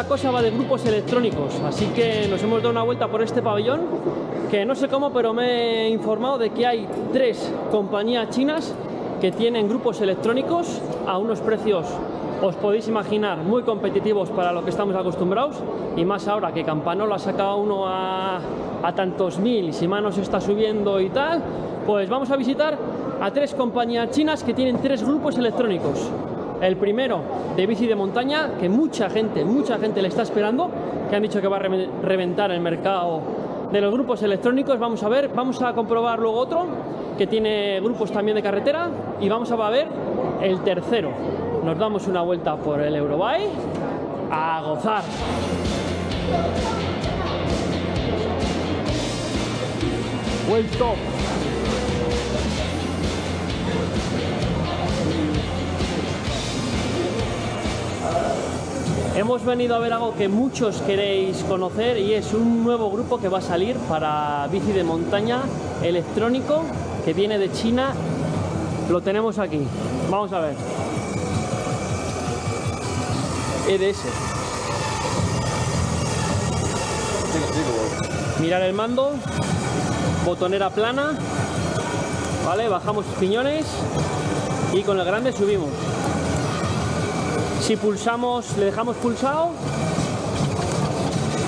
La cosa va de grupos electrónicos, así que nos hemos dado una vuelta por este pabellón, que no sé cómo, pero me he informado de que hay tres compañías chinas que tienen grupos electrónicos a unos precios, os podéis imaginar, muy competitivos para lo que estamos acostumbrados, y más ahora que Campanola ha sacado uno a, a tantos mil y si Manos está subiendo y tal, pues vamos a visitar a tres compañías chinas que tienen tres grupos electrónicos. El primero de bici de montaña, que mucha gente, mucha gente le está esperando, que han dicho que va a reventar el mercado de los grupos electrónicos. Vamos a ver, vamos a comprobar luego otro que tiene grupos también de carretera y vamos a ver el tercero. Nos damos una vuelta por el Eurobike a gozar. Vuelto. Hemos venido a ver algo que muchos queréis conocer y es un nuevo grupo que va a salir para bici de montaña electrónico que viene de China. Lo tenemos aquí. Vamos a ver. EDS. Mirar el mando, botonera plana, ¿vale? Bajamos piñones y con el grande subimos. Si pulsamos, le dejamos pulsado,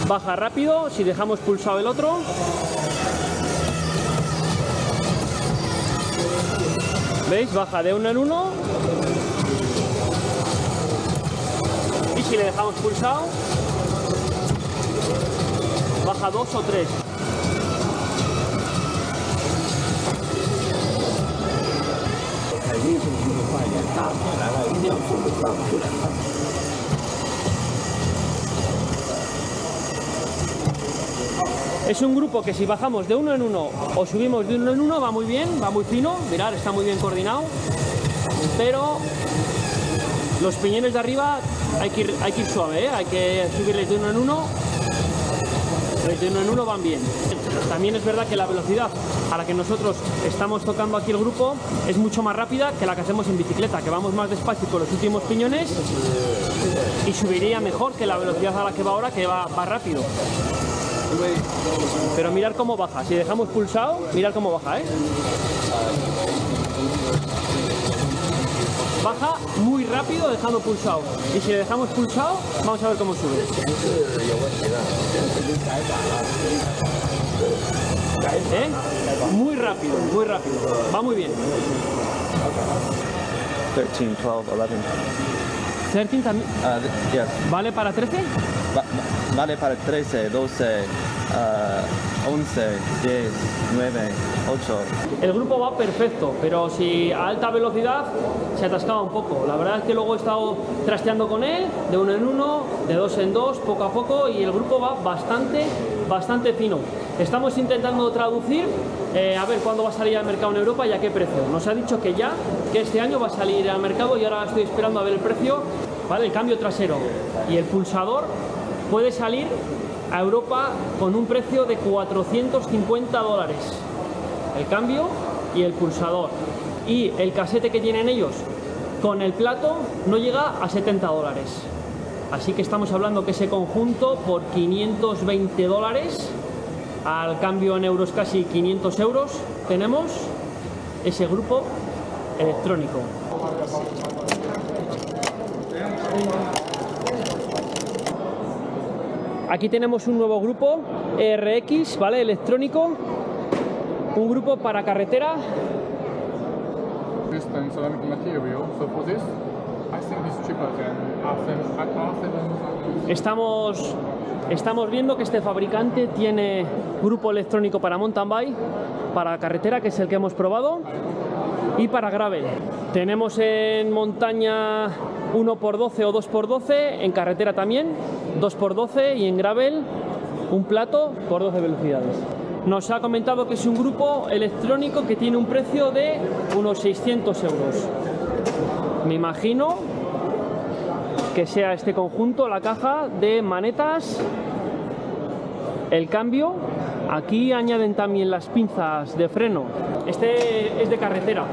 baja rápido, si dejamos pulsado el otro, ¿veis? Baja de uno en uno. Y si le dejamos pulsado, baja dos o tres. Es un grupo que si bajamos de uno en uno o subimos de uno en uno va muy bien, va muy fino, mirad, está muy bien coordinado, pero los piñones de arriba hay que ir, hay que suave, ¿eh? hay que subirles de uno en uno, de uno en uno van bien. También es verdad que la velocidad a la que nosotros estamos tocando aquí el grupo es mucho más rápida que la que hacemos en bicicleta, que vamos más despacio con los últimos piñones y subiría mejor que la velocidad a la que va ahora, que va, va rápido. Pero mirar cómo baja, si dejamos pulsado, mirar cómo baja, ¿eh? Baja muy rápido dejando pulsado. Y si le dejamos pulsado, vamos a ver cómo sube. ¿Eh? Muy rápido, muy rápido. Va muy bien. 13, 12, 11. 13 también. Uh, yes. ¿Vale para 13? Va- va- vale para 13, 12, uh, 11, 10, 9, 8. El grupo va perfecto, pero si a alta velocidad se atascaba un poco. La verdad es que luego he estado trasteando con él, de uno en uno, de dos en dos, poco a poco, y el grupo va bastante, bastante fino. Estamos intentando traducir, eh, a ver cuándo va a salir al mercado en Europa y a qué precio. Nos ha dicho que ya, que este año va a salir al mercado y ahora estoy esperando a ver el precio, ¿vale? El cambio trasero y el pulsador puede salir a Europa con un precio de 450 dólares el cambio y el pulsador. Y el casete que tienen ellos con el plato no llega a 70 dólares. Así que estamos hablando que ese conjunto por 520 dólares, al cambio en euros casi 500 euros, tenemos ese grupo electrónico. Aquí tenemos un nuevo grupo, RX, ¿vale? Electrónico, un grupo para carretera This and ceramic material. So for this, I think it's cheaper than R7. R7 Estamos, estamos viendo que este fabricante tiene grupo electrónico para mountain bike, para carretera, que es el que hemos probado, y para gravel. Tenemos en montaña 1x12 o 2x12, en carretera también 2x12 y en gravel un plato por 12 velocidades. Nos ha comentado que es un grupo electrónico que tiene un precio de unos 600 euros. Me imagino que sea este conjunto, la caja de manetas, el cambio. Aquí añaden también las pinzas de freno. Este es de carretera.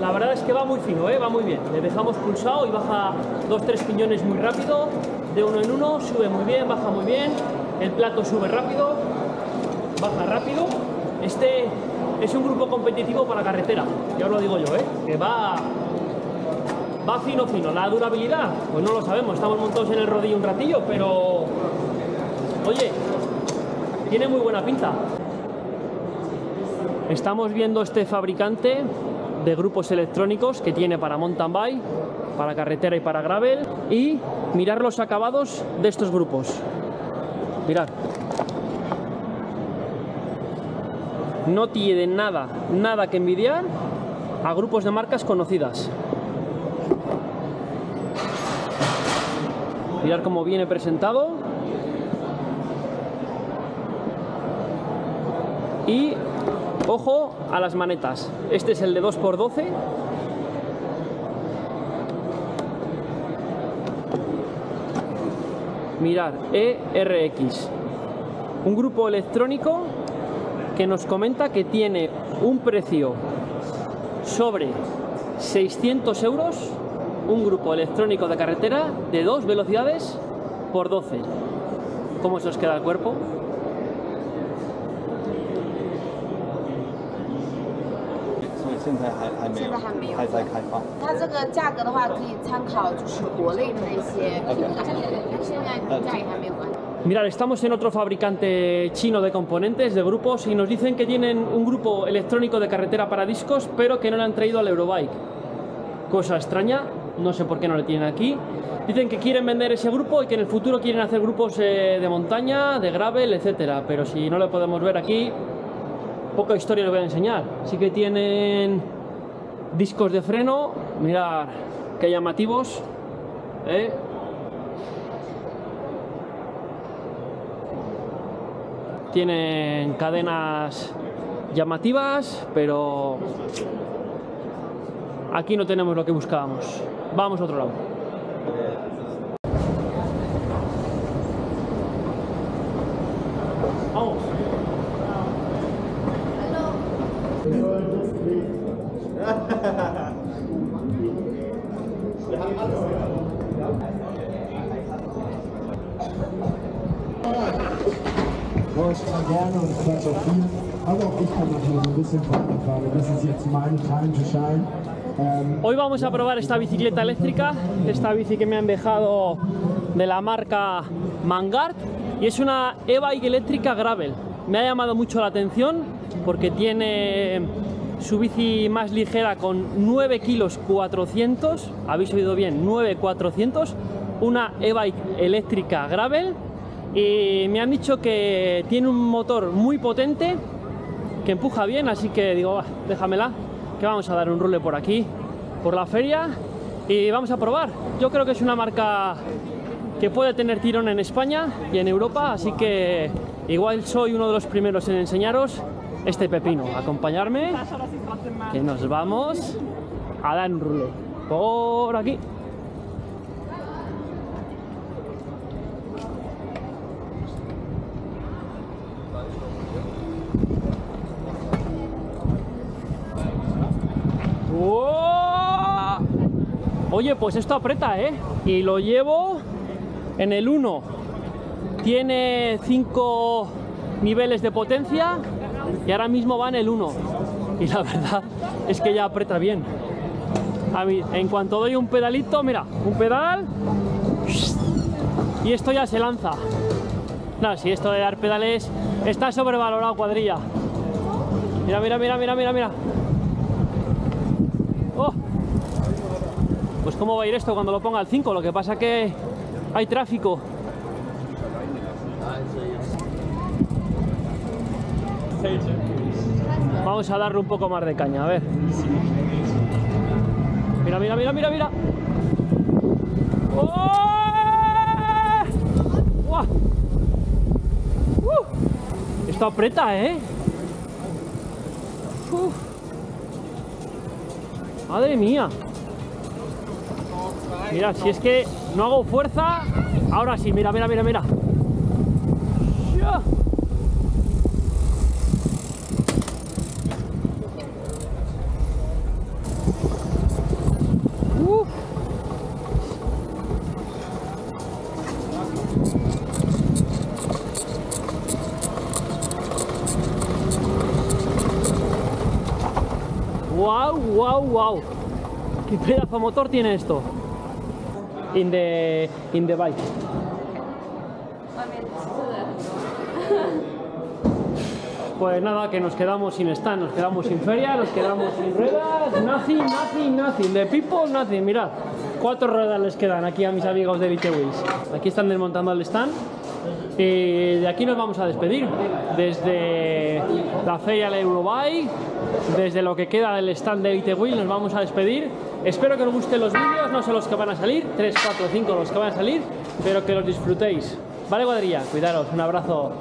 La verdad es que va muy fino, ¿eh? va muy bien. Le dejamos pulsado y baja dos, tres piñones muy rápido, de uno en uno, sube muy bien, baja muy bien, el plato sube rápido, baja rápido. Este es un grupo competitivo para carretera, ya os lo digo yo, ¿eh? que va, va fino fino. La durabilidad, pues no lo sabemos, estamos montados en el rodillo un ratillo, pero oye, tiene muy buena pinta. Estamos viendo este fabricante de grupos electrónicos que tiene para mountain bike, para carretera y para gravel y mirar los acabados de estos grupos. Mirad. No tiene nada, nada que envidiar a grupos de marcas conocidas. Mirad cómo viene presentado. Y ojo a las manetas. Este es el de 2x12. Mirad, ERX. Un grupo electrónico que nos comenta que tiene un precio sobre 600 euros. Un grupo electrónico de carretera de dos velocidades por 12. ¿Cómo se os queda el cuerpo? 所以现在还还没有，现在还没有还在开放。它这个价格的话，可以参考就是国内的那些品牌，现在评价也还没有完。 Mirad, estamos en otro fabricante chino de componentes, de grupos, y nos dicen que tienen un grupo electrónico de carretera para discos, pero que no le han traído al Eurobike. Cosa extraña, no sé por qué no le tienen aquí. Dicen que quieren vender ese grupo y que en el futuro quieren hacer grupos eh, de montaña, de gravel, etcétera. Pero si no lo podemos ver aquí, poca historia les voy a enseñar. Sí que tienen discos de freno, mirad qué llamativos. ¿eh? Tienen cadenas llamativas, pero aquí no tenemos lo que buscábamos. Vamos a otro lado. Vamos. Ähm, Hoy vamos a probar esta bicicleta eléctrica, esta bici que me han dejado de la marca Mangart. Y es una e-bike eléctrica gravel. Me ha llamado mucho la atención porque tiene su bici más ligera con 9 kilos 400, habéis oído bien, 9 400, una e-bike eléctrica gravel. Y me han dicho que tiene un motor muy potente que empuja bien, así que digo, "Va, déjamela, que vamos a dar un rule por aquí, por la feria y vamos a probar. Yo creo que es una marca que puede tener tirón en España y en Europa, así que igual soy uno de los primeros en enseñaros este pepino. Acompañarme, que nos vamos a dar un rule por aquí. Oye, pues esto aprieta, ¿eh? Y lo llevo en el 1. Tiene 5 niveles de potencia y ahora mismo va en el 1. Y la verdad es que ya aprieta bien. En cuanto doy un pedalito, mira, un pedal y esto ya se lanza. No, si esto de dar pedales está sobrevalorado, cuadrilla. Mira, mira, mira, mira, mira, mira. Oh. Pues cómo va a ir esto cuando lo ponga al 5, lo que pasa que hay tráfico. Vamos a darle un poco más de caña, a ver. Mira, mira, mira, mira, mira. ¡Oh! ¡Uh! Esto aprieta, ¿eh? Uf. Madre mía. Mira, si es que no hago fuerza, ahora sí, mira, mira, mira, mira. Wow, wow, wow. ¿Qué pedazo motor tiene esto? In the in the bike. Pues nada, que nos quedamos sin stand, nos quedamos sin feria, nos quedamos sin ruedas, nothing, nothing, nothing. The people, nothing. Mirad, cuatro ruedas les quedan aquí a mis amigos de Elite. Aquí están desmontando el stand. Y de aquí nos vamos a despedir. Desde la feria de Eurobike, desde lo que queda del stand de Elite Wheel, nos vamos a despedir. Espero que os gusten los vídeos, no sé los que van a salir, 3, 4, 5 los que van a salir, pero que los disfrutéis. Vale, cuadrilla, cuidaros, un abrazo.